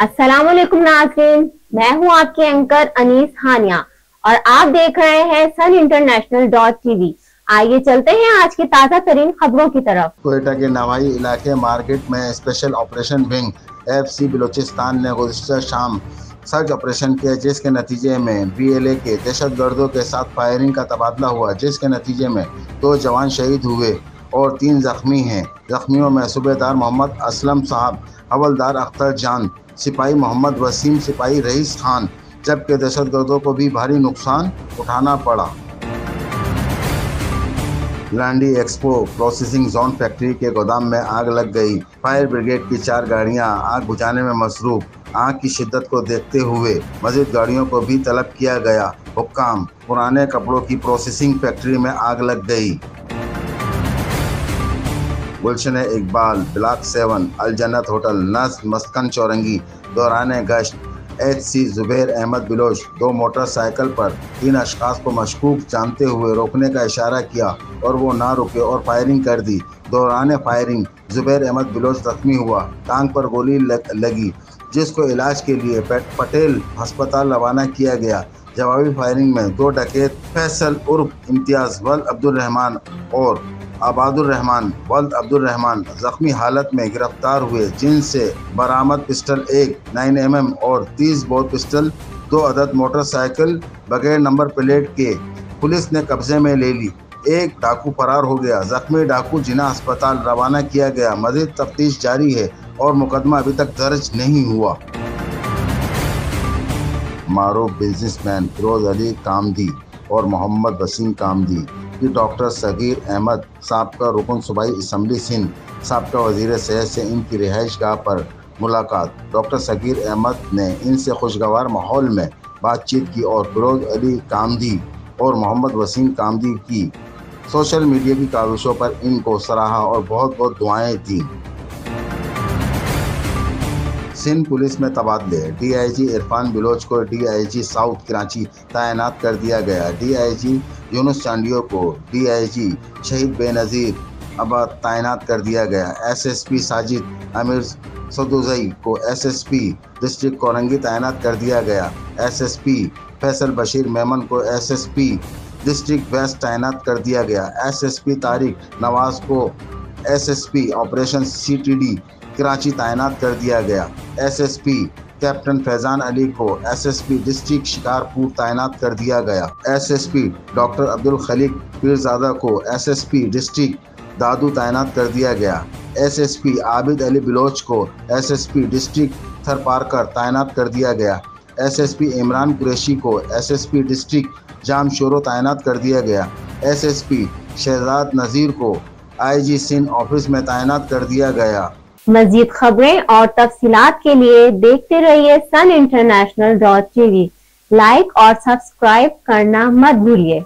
अस्सलाम वालेकुम नाजरीन, मैं हूँ आपके एंकर अनीस हानिया और आप देख रहे हैं सन इंटरनेशनल डॉट टीवी। आइए चलते हैं आज की ताज़ा तरीन खबरों की तरफ़। कोयटा के नवाई इलाके मार्केट में special operation wing F C Balochistan ने गुजशत शाम सर्च ऑपरेशन किया, जिसके नतीजे में बी एल ए के दहशत गर्दों के साथ फायरिंग का तबादला हुआ, जिसके नतीजे में दो जवान शहीद हुए और तीन जख्मी हैं। जख्मियों में सूबेदार मोहम्मद असलम साहब, हवलदार अख्तर जान सिपाही मोहम्मद वसीम सिपाही रईस खान, जबकि दहशत गर्दों को भी भारी नुकसान उठाना पड़ा। Landhi export processing zone factory के गोदाम में आग लग गई। फायर ब्रिगेड की चार गाड़ियाँ आग बुझाने में मसरूफ। आग की शिद्दत को देखते हुए मजीद गाड़ियों को भी तलब किया गया। हुक्म पुराने कपड़ों की प्रोसेसिंग फैक्ट्री में आग लग गई। Gulshan Iqbal block seven Aljannat hotel नस मस्कन चौरंगी दौरान गश्त एच सी जुबैर अहमद बिलोच दो मोटरसाइकिल पर तीन अशखास को मशकूक जानते हुए रोकने का इशारा किया और वो ना रुके और फायरिंग कर दी। दौरान फायरिंग जुबैर अहमद बिलोच जख्मी हुआ टांग पर गोली लग, लगी जिसको इलाज के लिए पटेल अस्पताल रवाना किया गया। जवाबी फायरिंग में दो डकैत फैसल उर्फ़ इम्तियाज़ वल अब्दुलरहमान और आबादुलरहमान वल्द अब्दुलरहमान जख्मी हालत में गिरफ़्तार हुए। जिनसे बरामद पिस्टल एक नाइन एम एम और तीस बोर पिस्टल, दो अदद मोटरसाइकिल बगैर नंबर प्लेट के पुलिस ने कब्जे में ले ली। एक डाकू फरार हो गया। जख्मी डाकू जिना अस्पताल रवाना किया गया। मजीद तफ्तीश जारी है और मुकदमा अभी तक दर्ज नहीं हुआ। मारूफ बिजनेसमैन फिरोज अली कामदी और मोहम्मद वसीम कामदी। कि डॉक्टर सगीर अहमद सबका रुकन सूबाई इसम्बली सिंध सबका वज़ीर सेहत से इनकी रिहाइश गाह पर मुलाकात। डॉक्टर सगीर अहमद ने इनसे खुशगवार माहौल में बातचीत की और फिरोज अली कामदी और मोहम्मद वसीम कामदी की। सोशल मीडिया की काविशों पर इनको सराहा और बहुत बहुत दुआएँ दी सिंध पुलिस में तबादले। डीआईजी इरफान बिलोच को डीआईजी साउथ कराची तैनात कर दिया गया। डीआईजी यूनुस चांडियो को डीआईजी शहीद बेनज़ीर अब तैनात कर दिया गया। एसएसपी साजिद अमीर सदुजई को एसएसपी डिस्ट्रिक्ट कोरंगी तैनात कर दिया गया। एसएसपी फैसल बशीर मेमन को एसएसपी डिस्ट्रिक्ट वेस्ट तैनात कर दिया गया। एसएसपी तारिक नवाज़ को एसएसपी ऑपरेशन सीटीडी कराची तैनात कर दिया गया। एसएसपी कैप्टन फैजान अली को एसएसपी डिस्ट्रिक्ट शिकारपुर तैनात कर दिया गया। एसएसपी डॉक्टर अब्दुल खलीक पीरजादा को एसएसपी डिस्ट्रिक्ट दादू तैनात कर दिया गया। एसएसपी आबिद अली बिलोच को एसएसपी डिस्ट्रिक्ट थरपारकर तैनात कर दिया गया। एसएसपी इमरान कुरैशी को एसएसपी डिस्ट्रिक्ट जाम शोरो तैनात कर दिया गया। एसएसपी शहजाद नज़ीर को आईजी सिंध ऑफ़िस में तैनात कर दिया गया। मजीद खबरें और तफसीत के लिए देखते रहिए sun international dot TV. Like और सब्सक्राइब करना मत भूलिए।